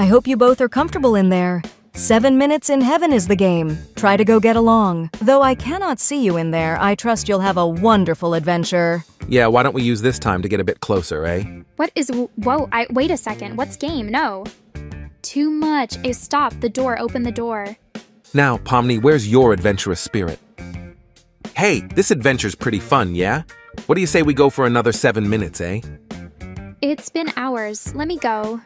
I hope you both are comfortable in there. Seven minutes in heaven is the game. Try to go get along. Though I cannot see you in there, I trust you'll have a wonderful adventure. Yeah, why don't we use this time to get a bit closer, eh? What is. Whoa, I. Wait a second. What's game? No. Too much. Eh, stop. The door. Open the door. Now, Pomni, where's your adventurous spirit? Hey, this adventure's pretty fun, yeah? What do you say we go for another seven minutes, eh? It's been hours. Let me go.